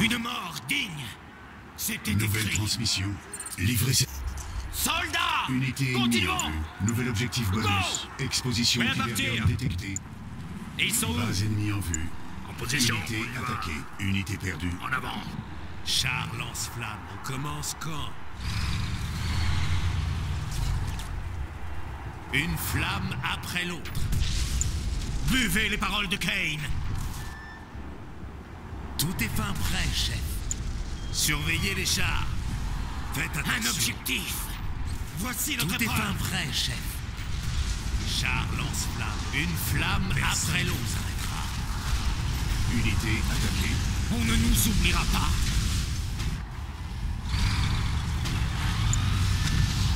Une mort digne C'était Nouvelle écrit transmission. Livrez ces... Soldats Unité Continuons. Nouvel objectif bonus. Exposition Tiberium partir. détectée. Ils sont où Base ennemie en vue. En position Unité attaquée. Unité perdue. En avant Char lance-flamme, on commence quand? Une flamme après l'autre. Buvez les paroles de Kane Tout est fin prêt, chef. Surveillez les chars. Faites attention. Un objectif Voici notre Tout est fin prêt, chef. Char lance-flamme. Une flamme après l'autre. Unité attaquée. On ne nous oubliera pas.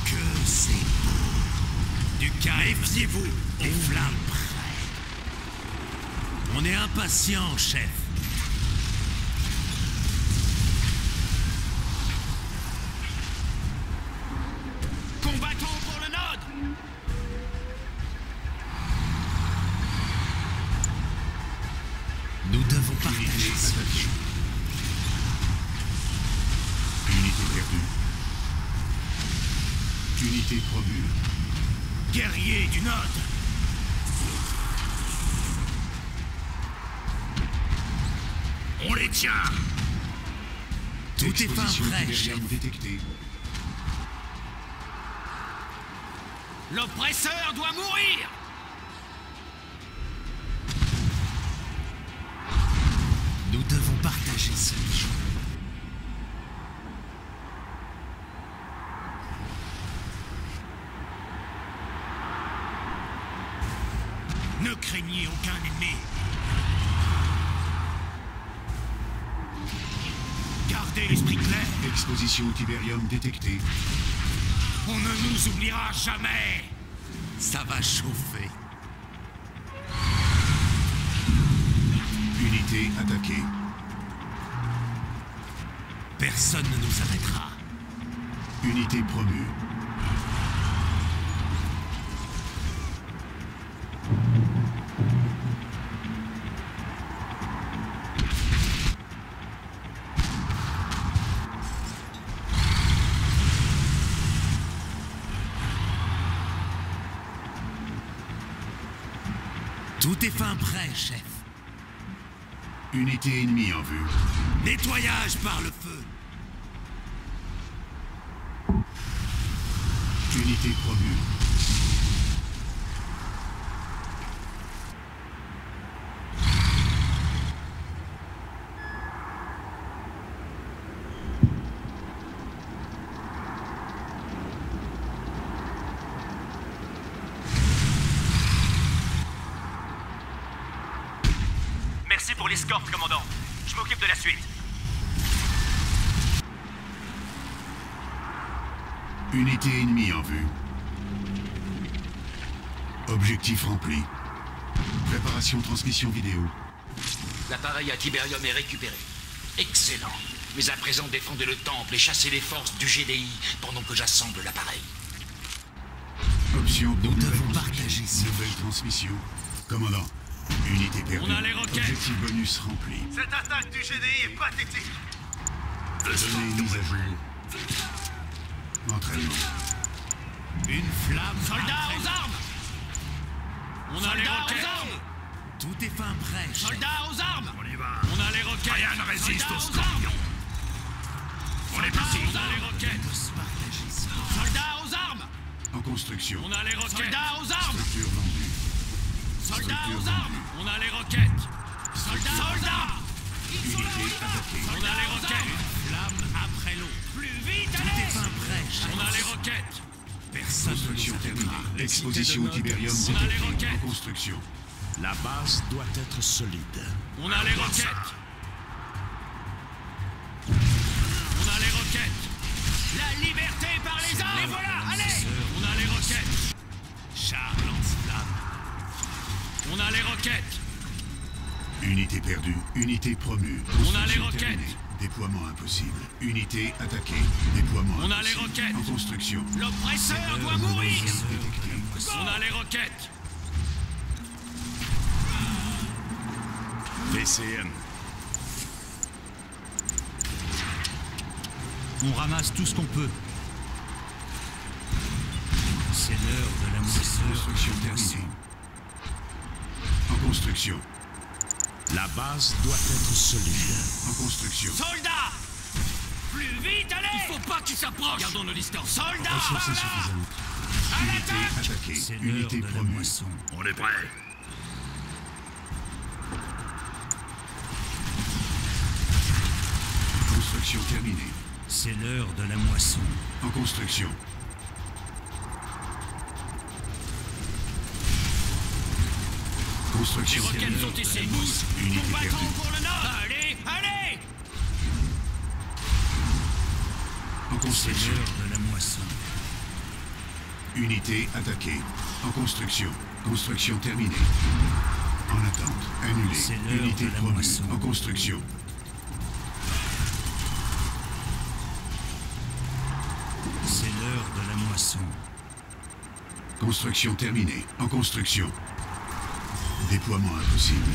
Que c'est beau. Du calme. Méfiez-vous. Des flammes prêtes. On est impatient, chef. Combattons pour le node. Nous devons partager ce attaquée. Unité perdue. Unité promue. Guerrier du node. On les tient. Tout est fin Exposition prêt, Tiberium chef. détectée. L'oppresseur doit mourir. Nous devons partager ce jour. Ne craignez aucun ennemi. Gardez l'esprit clair. Exposition Tiberium détectée. On ne nous oubliera jamais. Ça va chauffer. Unité attaquée. Personne ne nous arrêtera. Unité promue. Tout est fin prêt, chef. Unité ennemie en vue. Nettoyage par le feu. Unité promue. Merci pour l'escorte, commandant. Je m'occupe de la suite. Unité ennemie en vue. Objectif rempli. Préparation transmission vidéo. L'appareil à Tiberium est récupéré. Excellent. Mais à présent, défendez le temple et chassez les forces du GDI pendant que j'assemble l'appareil. Option pour Nous devons partager ce Nouvelle transmission. Commandant. Unité perdue. On a les roquettes. Objectif bonus rempli. Cette attaque du GDI est pathétique. Données mises à jour. Entraînement. Une flamme. Soldats aux armes. On a les Soldats aux roquettes. armes. Tout est fin prêt. Soldats aux armes. On y va. On a les roquettes. Rien ne résiste aux armes. On est parti. On a les roquettes. Soldats aux armes. En construction. On a les roquettes. Soldats aux armes. Structure vendue. Soldats aux armes. On a les roquettes. Soldats. Soldats. Unité attaquée. On a les roquettes. Flamme après l'autre. Plus vite, allez. prêt. On a les roquettes. Personne ne Construction terminée. arrêtera. Exposition de notes. Tiberium On a les roquettes. Construction. La base doit être solide. On a les roquettes. Unité perdue. Unité promue. On a les roquettes. terminée. Déploiement impossible. Unité attaquée. Déploiement On a les roquettes. En construction. L'oppresseur doit mourir. On a les roquettes. VCM. On ramasse tout ce qu'on peut. C'est l'heure de la. Construction terminée. En construction. La base doit être solide. En construction. Soldats Plus vite, allez Il faut pas qu'ils s'approchent Gardons nos distances. Soldats Ressources par là insuffisantes. À Unité l'attaque l'heure Unité de la promue. moisson. On est prêt. Construction terminée. C'est l'heure de la moisson. En construction. Les roquettes Unité Combattons perdue. pour le nord Allez, allez En C'est construction. l'heure de la moisson. Unité attaquée. En construction. Construction terminée. En attente. Annulée. C'est l'heure Unité de la promue. moisson. En construction. C'est l'heure de la moisson. Construction terminée. En construction. Déploiement impossible.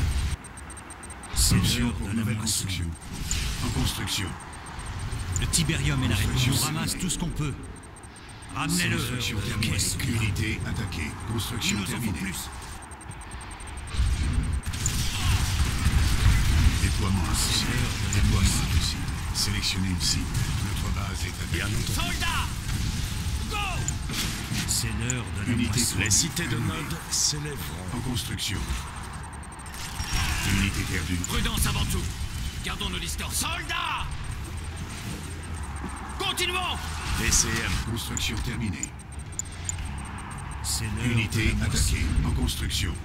L'heure pour de la nouvelle construction. En construction. Le Tiberium est la réponse. On ramasse tout ce qu'on peut. Ramenez-le. Construction terminée. Unité attaquée. Il Construction nous en faut terminée. plus. Déploiement impossible. Déploiement impossible. Sélectionnez une cible. Notre base est Bien attaquée. Soldats C'est l'heure de la Unité. Les cités de. Nod s'élèveront. En construction. Unité perdue. Prudence avant tout Gardons nos distances. Soldats Continuons TCM. Construction terminée. C'est l'heure de Unité attaquée. En construction.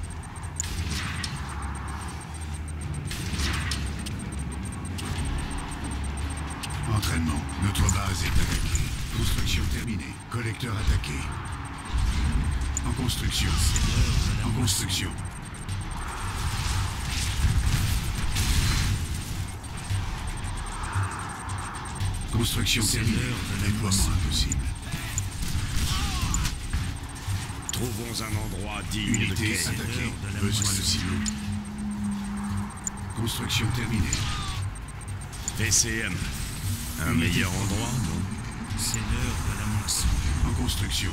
Entraînement. Notre base est attaquée. Construction terminée. Collecteur attaqué. En construction. En construction. Construction C'est terminée. l'heure de la Déploiement impossible. Trouvons un endroit digne de Unité attaquée. de la Besoin de silos. Construction terminée. TCM. Un meilleur endroit, non? C'est l'heure de la moisson. En construction.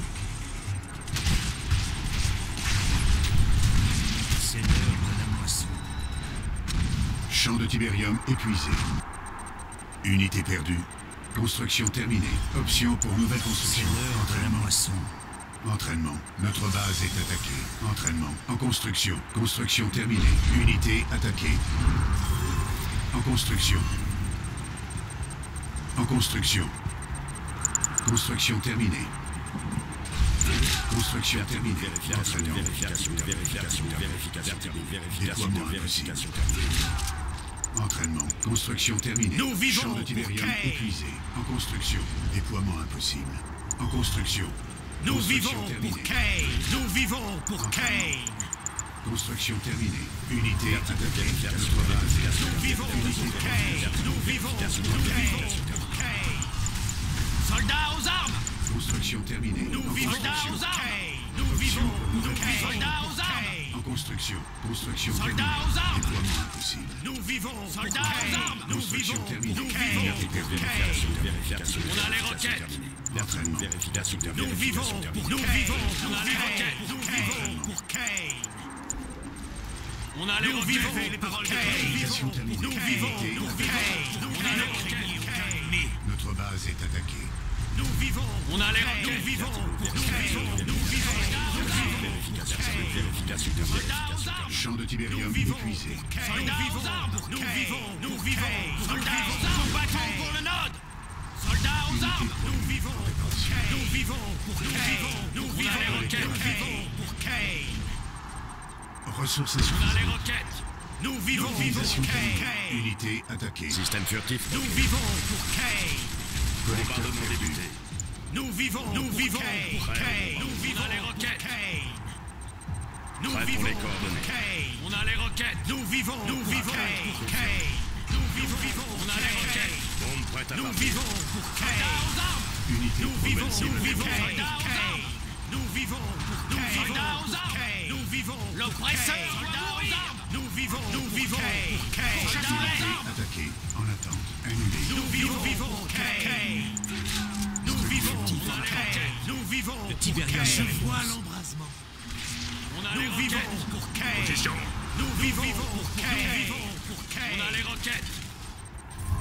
Champ de Tiberium épuisé. Unité perdue. Construction terminée. Option pour nouvelle construction. l'heure de la Entraînement. Entraînement. Notre base est attaquée. Entraînement. En construction. Construction terminée. Unité attaquée. En construction. En construction. Construction terminée. Construction terminée. Entraînement. Déploiement impossible. Entraînement. Construction terminée. Nous vivons Champ de Tiberium épuisé. En construction. Déploiement impossible. En construction. Nous Construction vivons pour. Kane Nous vivons pour Kane Construction terminée. Unité attaquée. Nous vivons pour Kane Nous vivons pour Kane Soldats aux armes Construction terminée. Nous vivons aux armes construction. Construction Soldats aux armes. Nous vivons. Soldats aux armes. Nous vivons. Terminée. pour Kane Unité perdue. On a les roquettes. Nous vivons. Pour Nous vivons On a les roquettes Nous vivons pour Kane On a les Nous roquettes vivons. les pour paroles de. Nous vivons. Nous On a les vivons roquettes pour Kane. Notre base est attaquée. Nous vivons. On a les Nous roquettes vivons pour Kane. Nous vivons. Soldats aux armes Champ de Tiberium Nous vivons épuisé. pour Kane. Soldats Nous aux vivons armes pour Nous Kane. vivons Nous pour vivons Kane. pour Soldats Kane. aux armes Combattons pour le Nord Soldats aux armes Nous vivons pour Kane. Nous vivons pour Kane. Nous On a vivons les pour roquettes. Kane. Pour Kane. Ressources On a les insuffisantes. roquettes Nous vivons Organisation pour terminée. Kane. Unité attaquée. Système furtif. Nous vivons pour Kane. Collecteur Bombardement perdu. débuté. Nous vivons Nous vivons pour Kane. Nous On vivons a les pour roquettes Kane. Nous vivons pour les On a les roquettes. Nous vivons. Nous pour vivons Kay. Kay. Nous vivons. Nous vivons. On a les roquettes. Bombe prête à Nous vivons pour Kay. Nous vivons. Nous vivons. Nous vivons. Nous vivons. Nous vivons. L'oppresseur. Nous vivons. Nous vivons. Attaqué en attente. Annulé. Nous vivons. Nous vivons. Nous vivons. Nous vivons. Le Tiberias. Je vois l'ombre vivons pour Kane. Nous vivons pour On a les roquettes.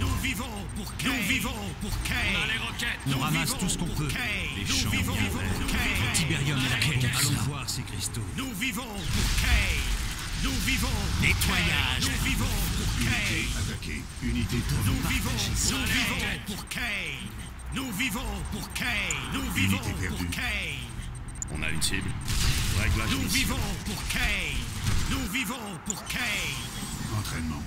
Nous vivons pour Kane. Nous vivons pour On a les roquettes. On Nous ramasse tout ce qu'on pour peut. Les Nous champs, vivons les Kane. Tiberium et la Allons voir ces cristaux. Nous vivons pour Kane. Nous vivons pour Nettoyage. Nous vivons pour Kane. attaquée. Unité Nous vivons, nous vivons roquettes. pour Kane. Nous vivons pour Kane. Nous vivons pour. Kane. On a une cible. Réglage Nous vivons pour Kane. Nous vivons pour Kane. Entraînement.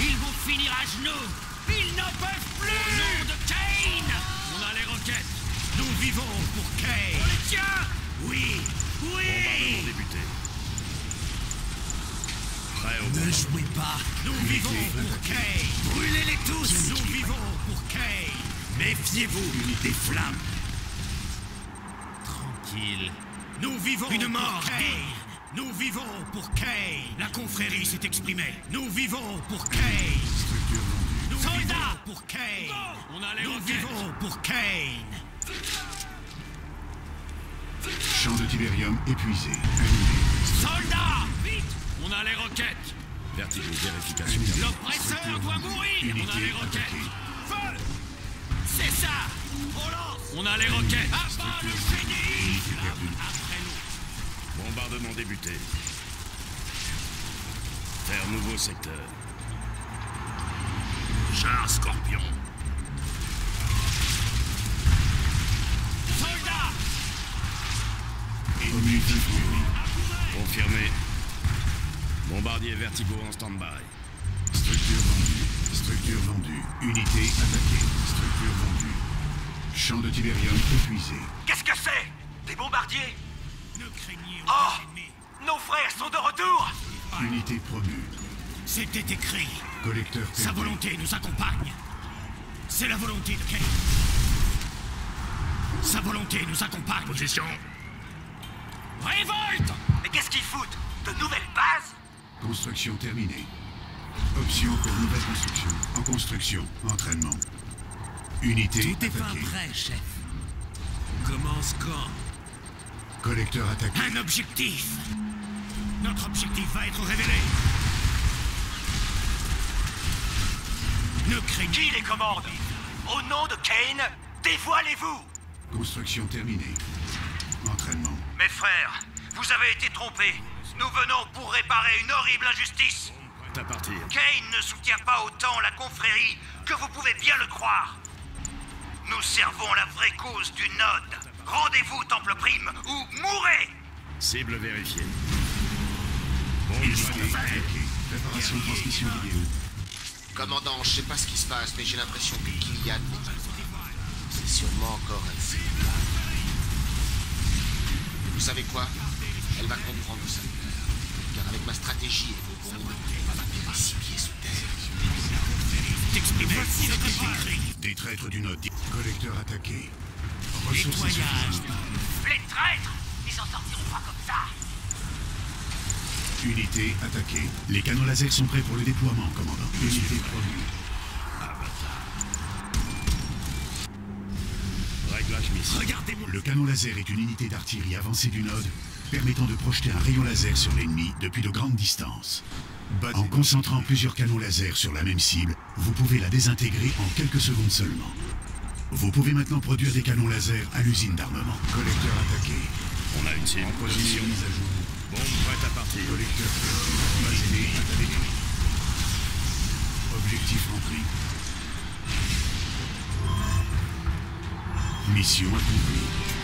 Ils vont finir à genoux. Ils n'en peuvent plus. Au nom de Kane. On a les roquettes. Nous vivons pour On Kane. les tient. Oui, oui. débuté. Prêt au Ne jouez pas. Nous vivons pour Kane. Brûlez-les tous. Nous vivons pour Kane. Méfiez-vous des flammes. Nous vivons Une pour mort Kane. Nous vivons pour Kane. La confrérie s'est exprimée. Nous vivons pour vendue. Nous Soldats vivons pour Kane. On a les Nous roquettes. vivons pour Kane. Champ de Tiberium épuisé. Soldats Vite On a les roquettes. Vertigo, vérification. L'oppresseur doit mourir. On a les roquettes. Feu C'est ça On lance On a les roquettes. À bas le génie. Bombardement débuté. Terre nouveau secteur. Char Scorpion. Soldats rempli. Confirmé. Bombardier Vertigo en stand-by. Structure vendue. Structure vendue. Unité attaquée. Structure vendue. Champ de Tiberium épuisé. Qu'est-ce que c'est? Des bombardiers? Ne craignez Oh. Nos frères sont de retour Unité promue. C'était écrit. Collecteur Sa volonté nous accompagne. C'est la volonté de Kane. Sa volonté nous accompagne. Position. Révolte Mais qu'est-ce qu'ils foutent? De nouvelles bases? Construction terminée. Option pour nouvelle construction. En construction. Entraînement. Unité Tout est prêt, chef. Commence quand? Collecteur attaqué. Un objectif. Notre objectif va être révélé. Ne craignez Qui les commande Au nom de Kane, dévoilez-vous Construction terminée. Entraînement. Mes frères, vous avez été trompés. Nous venons pour réparer une horrible injustice. À partir. Kane ne soutient pas autant la confrérie que vous pouvez bien le croire. Nous servons la vraie cause du Node. Rendez-vous, Temple Prime, ou mourrez Cible vérifiée. Attaquée. Préparation de transmission vidéo. Commandant, je sais pas ce qui se passe, mais j'ai l'impression que Kylian C'est sûrement encore un film. Vous savez quoi? Elle va comprendre ça. Car avec ma stratégie et vos bombes, elle va périr six pieds sous terre. t'exprimer. C'était écrit. Des traîtres du Nord. Collecteur attaqué. Ressources. Les traîtres Ils s'en sortiront pas comme ça Unité attaquée. Les canons laser sont prêts pour le déploiement, commandant. Unité promue. Réglage mission. Regardez-moi. Le canon laser est une unité d'artillerie avancée du Node permettant de projeter un rayon laser sur l'ennemi depuis de grandes distances. En concentrant plusieurs canons laser sur la même cible, vous pouvez la désintégrer en quelques secondes seulement. Vous pouvez maintenant produire des canons laser à l'usine d'armement. Collecteur attaqué. On a une cible. En position mise à jour. Bombe prête à partir. Collecteur attaqué. Objectif rempli. Mission accomplie.